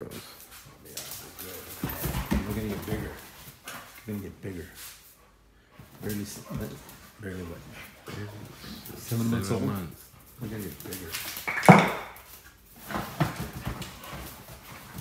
We're gonna get bigger. We're gonna get bigger. Barely, barely what? Seven months old. We're gonna get bigger.